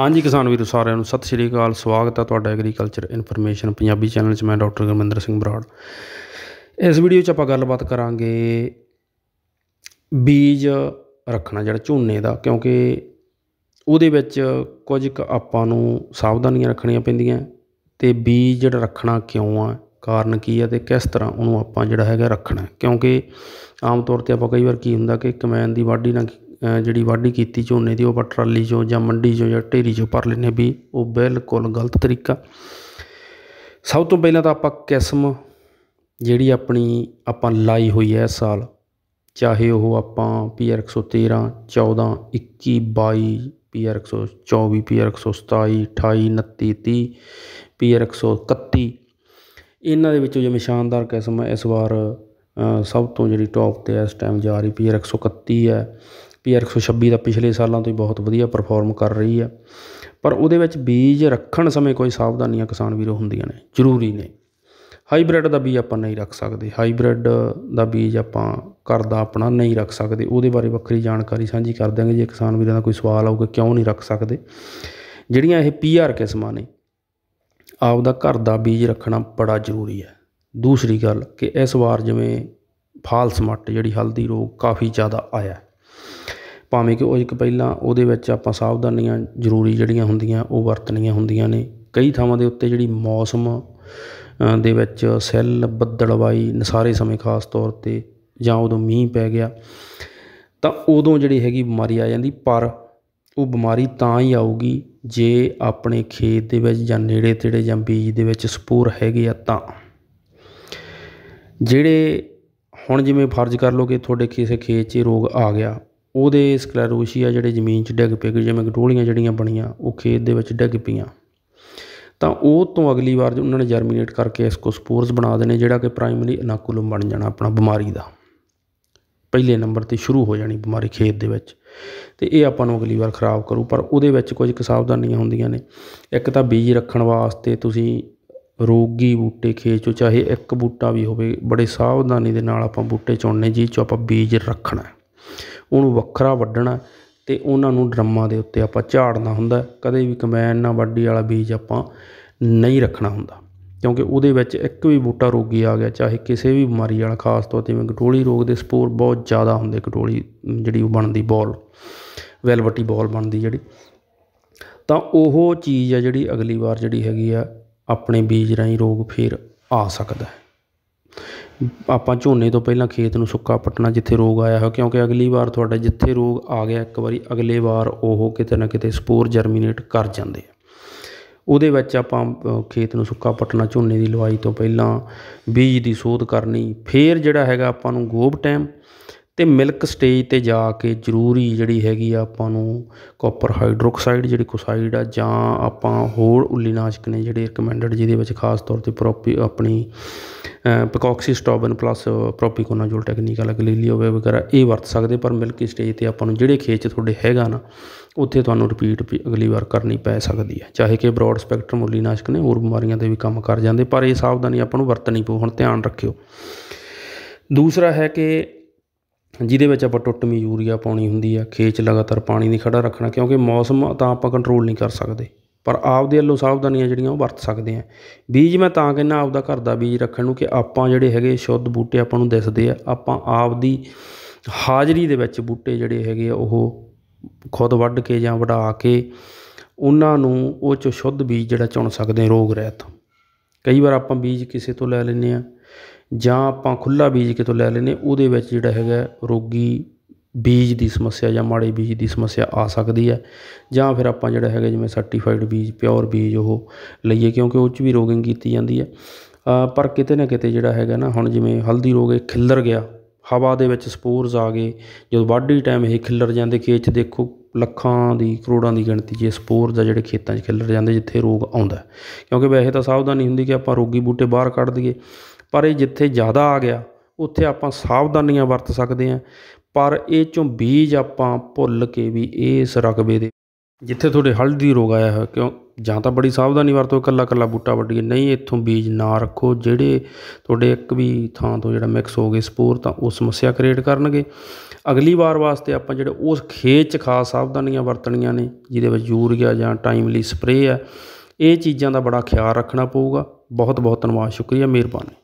ਹਾਂਜੀ ਕਿਸਾਨ ਵੀਰੋ, ਸਾਰਿਆਂ ਨੂੰ ਸਤਿ ਸ਼੍ਰੀ ਅਕਾਲ। ਸਵਾਗਤ ਹੈ ਤੁਹਾਡਾ ਐਗਰੀਕਲਚਰ ਇਨਫੋਰਮੇਸ਼ਨ ਪੰਜਾਬੀ ਚੈਨਲ 'ਚ। ਮੈਂ ਡਾਕਟਰ ਗੁਰਮਿੰਦਰ ਸਿੰਘ ਬਰਾੜ। ਇਸ ਵੀਡੀਓ 'ਚ ਆਪਾਂ ਗੱਲਬਾਤ ਕਰਾਂਗੇ ਬੀਜ ਰੱਖਣਾ, ਜਿਹੜਾ ਝੋਨੇ ਦਾ, ਕਿਉਂਕਿ ਉਹਦੇ ਵਿੱਚ ਕੁਝ ਕੁ ਆਪਾਂ ਨੂੰ ਸਾਵਧਾਨੀਆਂ ਰੱਖਣੀਆਂ ਪੈਂਦੀਆਂ। ਤੇ ਬੀਜ ਜਿਹੜਾ ਰੱਖਣਾ ਕਿਉਂ ਆ, ਕਾਰਨ ਕੀ ਆ ਤੇ ਕਿਸ ਤਰ੍ਹਾਂ ਉਹਨੂੰ ਆਪਾਂ ਜਿਹੜਾ ਹੈਗਾ ਰੱਖਣਾ। ਕਿਉਂਕਿ ਆਮ ਤੌਰ ਤੇ ਆਪਾਂ ਕਈ ਵਾਰ ਕੀ ਹੁੰਦਾ ਕਿ ਕਮੈਨ ਦੀ ਵਾਢੀ ਨਾਲ ਜਿਹੜੀ ਵਾਢੀ ਕੀਤੀ ਝੋਨੇ ਦੀ, ਉਹ ਆਪਾਂ ਟਰਾਲੀ 'ਚੋਂ ਜਾਂ ਮੰਡੀ 'ਚੋਂ ਜਾਂ ਢੇਰੀ 'ਚੋਂ ਭਰ ਲੈਂਦੇ ਵੀ ਉਹ ਬਿਲਕੁਲ ਗਲਤ ਤਰੀਕਾ। ਸਭ ਤੋਂ ਪਹਿਲਾਂ ਤਾਂ ਆਪਾਂ ਕਿਸਮ ਜਿਹੜੀ ਆਪਣੀ ਆਪਾਂ ਲਾਈ ਹੋਈ ਹੈ ਇਸ ਸਾਲ, ਚਾਹੇ ਉਹ ਆਪਾਂ ਪੀਆਰ 113 14 21 22 ਪੀਆਰ 124 ਪੀਆਰ 127 28 29 30 ਪੀਆਰ 131 ਇਹਨਾਂ ਦੇ ਵਿੱਚੋਂ ਜਿਵੇਂ ਸ਼ਾਨਦਾਰ ਕਿਸਮ ਹੈ, ਇਸ ਵਾਰ ਸਭ ਤੋਂ ਜਿਹੜੀ ਟੌਪ ਤੇ ਇਸ ਟਾਈਮ ਜਾ ਰਹੀ ਪੀਆਰ 131 ਹੈ। ਪੀਆਰ 126 ਦਾ ਪਿਛਲੇ ਸਾਲਾਂ ਤੋਂ ਹੀ ਬਹੁਤ ਵਧੀਆ ਪਰਫਾਰਮ ਕਰ ਰਹੀ ਹੈ ਪਰ ਉਹਦੇ ਵਿੱਚ ਬੀਜ ਰੱਖਣ ਸਮੇਂ ਕੋਈ ਸਾਵਧਾਨੀਆਂ ਕਿਸਾਨ ਵੀਰੋ ਹੁੰਦੀਆਂ ਨੇ, ਜ਼ਰੂਰੀ ਨੇ। ਹਾਈਬ੍ਰਿਡ ਦਾ ਬੀਜ ਆਪਾਂ ਨਹੀਂ ਰੱਖ ਸਕਦੇ। ਹਾਈਬ੍ਰਿਡ ਦਾ ਬੀਜ ਆਪਾਂ ਘਰ ਦਾ ਆਪਣਾ ਨਹੀਂ ਰੱਖ ਸਕਦੇ। ਉਹਦੇ ਬਾਰੇ ਵੱਖਰੀ ਜਾਣਕਾਰੀ ਸਾਂਝੀ ਕਰ ਦਿਆਂਗੇ। ਜੇ ਕਿਸਾਨ ਵੀਰਾਂ ਦਾ ਕੋਈ ਸਵਾਲ ਆਊਗਾ, ਕਿਉਂ ਨਹੀਂ ਰੱਖ ਸਕਦੇ? ਜਿਹੜੀਆਂ ਇਹ ਪੀਆਰ ਕਿਸਮਾਂ ਨੇ, ਆਪਦਾ ਘਰ ਦਾ ਬੀਜ ਰੱਖਣਾ ਬੜਾ ਜ਼ਰੂਰੀ ਹੈ। ਦੂਸਰੀ ਗੱਲ ਕਿ ਇਸ ਵਾਰ ਜਿਵੇਂ ਫਾਲਸ ਮੱਟ ਜਿਹੜੀ ਹਲਦੀ ਰੋਗ ਕਾਫੀ ਜ਼ਿਆਦਾ ਆਇਆ। ਭਾਵੇਂ ਕਿ ਉਹ ਇੱਕ ਪਹਿਲਾਂ ਉਹਦੇ ਵਿੱਚ ਆਪਾਂ ਸਾਵਧਾਨੀਆਂ ਜ਼ਰੂਰੀ ਜਿਹੜੀਆਂ ਹੁੰਦੀਆਂ, ਉਹ ਵਰਤਣੀਆਂ ਹੁੰਦੀਆਂ ਨੇ। ਕਈ ਥਾਵਾਂ ਦੇ ਉੱਤੇ ਜਿਹੜੀ ਮੌਸਮ ਦੇ ਵਿੱਚ ਸੈੱਲ ਬੱਦਲਵਾਈ ਨਸਾਰੇ ਸਮੇਂ ਖਾਸ ਤੌਰ ਤੇ ਜਾਂ ਉਦੋਂ ਮੀਂਹ ਪੈ ਗਿਆ, ਤਾਂ ਉਦੋਂ ਜਿਹੜੀ ਹੈਗੀ ਬਿਮਾਰੀ ਆ ਜਾਂਦੀ। ਪਰ ਉਹ ਬਿਮਾਰੀ ਤਾਂ ਹੀ ਆਊਗੀ ਜੇ ਆਪਣੇ ਖੇਤ ਦੇ ਵਿੱਚ ਜਾਂ ਨੇੜੇ ਤੇੜੇ ਜਾਂ ਬੀਜ ਦੇ ਵਿੱਚ ਸਪੋਰ ਹੈਗੇ ਆ ਤਾਂ। ਜਿਹੜੇ ਹੁਣ ਜਿਵੇਂ ਫਰਜ਼ ਕਰ ਲਓ ਕਿ ਤੁਹਾਡੇ ਕਿਸੇ ਖੇਤ 'ਚ ਰੋਗ ਆ ਗਿਆ ਉਹਦੇ ਸਕਲੈਰੋਸ਼ੀਆ ਜਿਹੜੇ ਜ਼ਮੀਨ 'ਚ ਡਿੱਗ ਪਏ ਜਿਵੇਂ ਗਡੋਲੀਆਂ ਜਿਹੜੀਆਂ ਬਣੀਆਂ, ਉਹ ਖੇਤ ਦੇ ਵਿੱਚ ਡਿੱਗ ਪਈਆਂ। ਤਾਂ ਉਹ ਤੋਂ ਅਗਲੀ ਵਾਰ ਉਹਨਾਂ ਨੇ ਜਰਮੀਨੇਟ ਕਰਕੇ ਇਸ ਕੋ ਸਪੋਰਸ ਬਣਾ ਦੇਣੇ, ਜਿਹੜਾ ਕਿ ਪ੍ਰਾਇਮਰੀ ਇਨਾਕੂਲਮ ਬਣ ਜਾਣਾ ਆਪਣਾ ਬਿਮਾਰੀ ਦਾ। ਪਹਿਲੇ ਨੰਬਰ ਤੇ ਸ਼ੁਰੂ ਹੋ ਜਾਣੀ ਬਿਮਾਰੀ ਖੇਤ ਦੇ ਵਿੱਚ। ਤੇ ਇਹ ਆਪਾਂ ਨੂੰ ਅਗਲੀ ਵਾਰ ਖਰਾਬ ਕਰੂ, ਪਰ ਉਹਦੇ ਵਿੱਚ ਕੁਝ ਕੁ ਸਾਵਧਾਨੀਆਂ ਹੁੰਦੀਆਂ ਨੇ। ਇੱਕ ਤਾਂ ਬੀਜ ਰੱਖਣ ਵਾਸਤੇ ਤੁਸੀਂ ਰੋਗੀ ਬੂਟੇ ਖੇਤ 'ਚੋਂ, ਚਾਹੇ ਇੱਕ ਬੂਟਾ ਵੀ ਹੋਵੇ, ਬੜੇ ਸਾਵਧਾਨੀ ਦੇ ਨਾਲ ਆਪਾਂ ਬੂਟੇ ਚੁਣਨੇ, ਜਿਹ 'ਚੋਂ ਆਪਾਂ ਬੀਜ ਰੱਖਣਾ। ਉਹਨੂੰ ਵੱਖਰਾ ਵੱਢਣਾ ਅਤੇ ਉਹਨਾਂ ਨੂੰ ਡਰਮਾਂ ਦੇ ਉੱਤੇ ਆਪਾਂ ਝਾੜਨਾ ਹੁੰਦਾ ਕਦੇ ਵੀ ਕੰਬਾਈਨ ਨਾਲ ਵਾਢੀ ਵਾਲਾ ਬੀਜ ਆਪਾਂ ਨਹੀਂ ਰੱਖਣਾ ਹੁੰਦਾ। ਕਿਉਂਕਿ ਉਹਦੇ ਵਿੱਚ ਇੱਕ ਵੀ ਬੂਟਾ ਰੋਗੀ ਆ ਗਿਆ, ਚਾਹੇ ਕਿਸੇ ਵੀ ਬਿਮਾਰੀ ਵਾਲਾ, ਖਾਸ ਤੌਰ ਤੇ ਜਿਵੇਂ ਗਟੋਲੀ ਰੋਗ ਦੇ ਸਪੋਰ ਬਹੁਤ ਜ਼ਿਆਦਾ ਹੁੰਦੇ ਗਟੋਲੀ ਜਿਹੜੀ ਉਹ ਬਣਦੀ ਬੋਲ, ਵੈਲਵਟੀ ਬੋਲ ਬਣਦੀ ਜਿਹੜੀ। ਤਾਂ ਉਹ ਚੀਜ਼ ਆ ਜਿਹੜੀ ਅਗਲੀ ਵਾਰ ਜਿਹੜੀ ਹੈਗੀ ਆ, ਆਪਣੇ ਬੀਜ ਰਾਹੀਂ ਰੋਗ ਫੇਰ ਆ ਸਕਦਾ ਹੈ। ਆਪਾਂ ਝੋਨੇ ਤੋਂ ਪਹਿਲਾਂ ਖੇਤ ਨੂੰ ਸੁੱਕਾ ਪੱਟਣਾ ਜਿੱਥੇ ਰੋਗ ਆਇਆ ਹੋ ਕਿਉਂਕਿ ਅਗਲੀ ਵਾਰ ਤੁਹਾਡਾ ਜਿੱਥੇ ਰੋਗ ਆ ਗਿਆ ਇੱਕ ਵਾਰੀ, ਅਗਲੇ ਵਾਰ ਉਹ ਕਿਤੇ ਨਾ ਕਿਤੇ ਸਪੋਰ ਜਰਮੀਨੇਟ ਕਰ ਜਾਂਦੇ ਆ। ਉਹਦੇ ਵਿੱਚ ਆਪਾਂ ਖੇਤ ਨੂੰ ਸੁੱਕਾ ਪੱਟਣਾ, ਝੋਨੇ ਦੀ ਲਵਾਈ ਤੋਂ ਪਹਿਲਾਂ ਬੀਜ ਦੀ ਸੋਧ ਕਰਨੀ, ਫੇਰ ਜਿਹੜਾ ਹੈਗਾ ਆਪਾਂ ਨੂੰ ਗੋਭ ਟਾਈਮ ਅਤੇ ਮਿਲਕ ਸਟੇਜ ਤੇ ਜਾ ਕੇ ਜ਼ਰੂਰੀ ਜਿਹੜੀ ਹੈਗੀ ਆ ਆਪਾਂ ਨੂੰ ਕੋਪਰ ਹਾਈਡਰੋਕਸਾਈਡ ਜਿਹੜੀ ਕੋਸਾਈਡ ਆ ਜਾਂ ਆਪਾਂ ਹੋਰ ਉੱਲੀਨਾਸ਼ਕ ਨੇ ਜਿਹੜੇ ਰეკਮੈਂਡਡ ਜਿਹਦੇ ਵਿੱਚ ਖਾਸ ਤੌਰ ਤੇ ਪ੍ਰੋਪੀ ਆਪਣੀ ਪਕੌਕਸੀਸਟੋਬਨ ਪਲੱਸ ਪ੍ਰੋਪੀਕੋਨਾਜੋਲ ਟੈਕਨੀਕਲ ਗਲੀਲੀਓ ਵਗੈਰਾ ਇਹ ਵਰਤ ਸਕਦੇ, ਪਰ ਮਿਲਕੀ ਸਟੇਜ ਤੇ ਆਪਾਂ ਨੂੰ ਜਿਹੜੇ ਖੇਤ 'ਚ ਤੁਹਾਡੇ ਹੈਗਾ ਨਾ, ਉੱਥੇ ਤੁਹਾਨੂੰ ਰਿਪੀਟ ਅਗਲੀ ਵਾਰ ਕਰਨੀ ਪੈ ਸਕਦੀ ਹੈ ਚਾਹੇ ਕਿ ਬ੍ਰੌਡ ਸਪੈਕਟਰਮ ਉੱਲੀਨਾਸ਼ਕ ਨੇ, ਹੋਰ ਬਿਮਾਰੀਆਂ ਤੇ ਵੀ ਕੰਮ ਕਰ ਜਾਂਦੇ, ਪਰ ਇਹ ਸਾਵਧਾਨੀ ਆਪਾਂ ਨੂੰ ਵਰਤਣੀ ਪਊ, ਹੁਣ ਧਿਆਨ ਰੱਖਿਓ। ਦੂਸਰਾ ਹੈ ਕਿ ਜਿਹਦੇ ਵਿੱਚ ਆਪਾਂ ਟੁੱਟਵੀਂ ਯੂਰੀਆ ਪਾਉਣੀ ਹੁੰਦੀ ਆ, ਖੇਤ 'ਚ ਲਗਾਤਾਰ ਪਾਣੀ ਨਹੀਂ ਖੜਾ ਰੱਖਣਾ, ਕਿਉਂਕਿ ਮੌਸਮ ਤਾਂ ਆਪਾਂ ਕੰਟਰੋਲ ਨਹੀਂ ਕਰ ਸਕਦੇ। ਪਰ ਆਪਦੇ ਵੱਲੋਂ ਸਾਵਧਾਨੀਆਂ ਜਿਹੜੀਆਂ ਉਹ ਵਰਤ ਸਕਦੇ ਆ। ਬੀਜ ਮੈਂ ਤਾਂ ਕਹਿੰਦਾ ਆਪਦਾ ਘਰ ਦਾ ਬੀਜ ਰੱਖਣ ਨੂੰ ਕਿ ਆਪਾਂ ਜਿਹੜੇ ਹੈਗੇ ਸ਼ੁੱਧ ਬੂਟੇ ਆਪਾਂ ਨੂੰ ਦਿਸਦੇ ਆ, ਆਪਾਂ ਆਪਦੀ ਹਾਜ਼ਰੀ ਦੇ ਵਿੱਚ ਬੂਟੇ ਜਿਹੜੇ ਹੈਗੇ ਆ ਉਹ ਖੁਦ ਵੱਢ ਕੇ ਜਾਂ ਵਢਾ ਕੇ ਉਹਨਾਂ ਨੂੰ ਉਹ 'ਚ ਸ਼ੁੱਧ ਬੀਜ ਜਿਹੜਾ ਚੁਣ ਸਕਦੇ ਹਾਂ ਰੋਗ ਰਹਿਤ। ਕਈ ਵਾਰ ਆਪਾਂ ਬੀਜ ਕਿਸੇ ਤੋਂ ਲੈ ਲੈਂਦੇ ਆ ਜਾਂ ਆਪਾਂ ਖੁੱਲ੍ਹਾ ਬੀਜ ਕਿਤੋਂ ਲੈ ਲੈਂਦੇ ਉਹਦੇ ਵਿੱਚ ਜਿਹੜਾ ਹੈਗਾ ਰੋਗੀ ਬੀਜ ਦੀ ਸਮੱਸਿਆ ਜਾਂ ਮਾੜੇ ਬੀਜ ਦੀ ਸਮੱਸਿਆ ਆ ਸਕਦੀ ਹੈ। ਜਾਂ ਫਿਰ ਆਪਾਂ ਜਿਹੜਾ ਹੈਗਾ ਜਿਵੇਂ ਸਰਟੀਫਾਈਡ ਬੀਜ ਪਿਓਰ ਬੀਜ ਉਹ ਲਈਏ, ਕਿਉਂਕਿ ਉਹ 'ਚ ਵੀ ਰੋਗਿੰਗ ਕੀਤੀ ਜਾਂਦੀ ਹੈ। ਪਰ ਕਿਤੇ ਨਾ ਕਿਤੇ ਜਿਹੜਾ ਹੈਗਾ ਨਾ, ਹੁਣ ਜਿਵੇਂ ਹਲਦੀ ਰੋਗ ਇਹ ਖਿੱਲਰ ਗਿਆ, ਹਵਾ ਦੇ ਵਿੱਚ ਸਪੋਰਸ ਆ ਗਏ, ਜਦੋਂ ਵਾਢੀ ਟਾਈਮ ਇਹ ਖਿੱਲਰ ਜਾਂਦੇ, ਖੇਤ 'ਚ ਦੇਖੋ ਲੱਖਾਂ ਦੀ, ਕਰੋੜਾਂ ਦੀ ਗਿਣਤੀ 'ਚ ਇਹ ਸਪੋਰਸ ਆ ਜਿਹੜੇ ਖੇਤਾਂ 'ਚ ਖਿੱਲਰ ਜਾਂਦੇ, ਜਿੱਥੇ ਰੋਗ ਆਉਂਦਾ ਕਿਉਂਕਿ ਵੈਸੇ ਤਾਂ ਸਾਵਧਾਨੀ ਹੁੰਦੀ ਕਿ ਆਪਾਂ ਰੋਗੀ ਬੂਟੇ ਬਾਹਰ ਕੱਢ ਦਈਏ। ਪਰ ਇਹ ਜਿੱਥੇ ਜ਼ਿਆਦਾ ਆ ਗਿਆ, ਉੱਥੇ ਆਪਾਂ ਸਾਵਧਾਨੀਆਂ ਵਰਤ ਸਕਦੇ ਹਾਂ। ਪਰ ਇਹ ਚੋਂ ਬੀਜ ਆਪਾਂ ਭੁੱਲ ਕੇ ਵੀ ਇਸ ਰਕਬੇ ਦੇ ਜਿੱਥੇ ਤੁਹਾਡੇ ਹਲਦੀ ਰੋਗ ਆਇਆ ਹੋਇਆ, ਕਿਉਂ? ਜਾਂ ਤਾਂ ਬੜੀ ਸਾਵਧਾਨੀ ਵਰਤੋ ਇਕੱਲਾ ਇਕੱਲਾ ਬੂਟਾ ਵੱਢੀਏ। ਨਹੀਂ, ਇੱਥੋਂ ਬੀਜ ਨਾ ਰੱਖੋ, ਜਿਹੜੇ ਤੁਹਾਡੇ ਇੱਕ ਵੀ ਥਾਂ ਤੋਂ ਜਿਹੜਾ ਮਿਕਸ ਹੋ ਗਏ ਸਪੋਰ, ਤਾਂ ਉਹ ਸਮੱਸਿਆ ਕ੍ਰੀਏਟ ਕਰਨਗੇ। ਅਗਲੀ ਵਾਰ ਵਾਸਤੇ ਆਪਾਂ ਜਿਹੜੇ ਉਸ ਖੇਤ 'ਚ ਖਾਸ ਸਾਵਧਾਨੀਆਂ ਵਰਤਣੀਆਂ ਨੇ, ਜਿਹਦੇ ਵਿੱਚ ਯੂਰੀਆ ਜਾਂ ਟਾਈਮਲੀ ਸਪਰੇਅ ਹੈ, ਇਹ ਚੀਜ਼ਾਂ ਦਾ ਬੜਾ ਖਿਆਲ ਰੱਖਣਾ ਪਊਗਾ। ਬਹੁਤ ਬਹੁਤ ਧੰਨਵਾਦ, ਸ਼ੁਕਰੀਆ, ਮਿਹਰਬਾਨੀ।